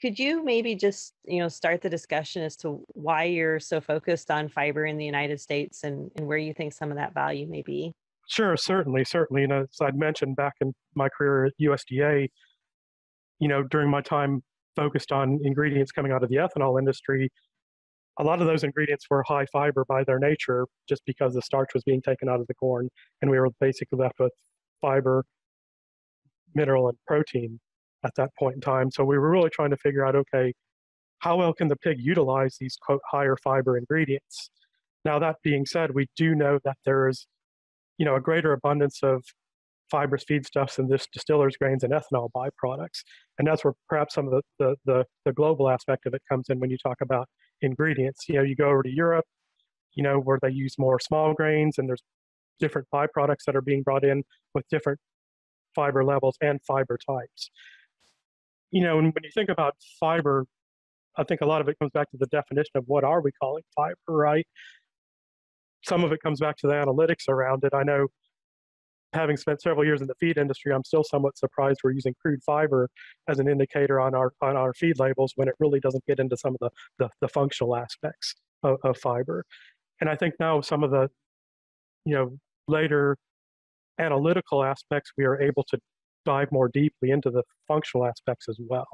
Could you maybe just, you know, start the discussion as to why you're so focused on fiber in the United States and, and where you think some of that value may be? Sure, certainly, certainly. And as I'd mentioned back in my career at USDA, you know, during my time focused on ingredients coming out of the ethanol industry, a lot of those ingredients were high fiber by their nature just because the starch was being taken out of the corn and we were basically left with fiber, mineral, and protein at that point in time. So we were really trying to figure out okay, how well can the pig utilize these quote higher fiber ingredients? Now, that being said, we do know that there is you know, a greater abundance of fibrous feedstuffs in this distillers grains and ethanol byproducts. And that's where perhaps some of the, the, the, the, global aspect of it comes in when you talk about ingredients. You know, you go over to Europe, you know, where they use more small grains and there's different byproducts that are being brought in with different fiber levels and fiber types. You know, and when you think about fiber, I think a lot of it comes back to the definition of what are we calling fiber, right? Some of it comes back to the analytics around it. I know having spent several years in the feed industry, I'm still somewhat surprised we're using crude fiber as an indicator on our on our feed labels when it really doesn't get into some of the the, the functional aspects of, of, fiber. And I think now some of the you know later analytical aspects we are able to dive more deeply into the functional aspects as well.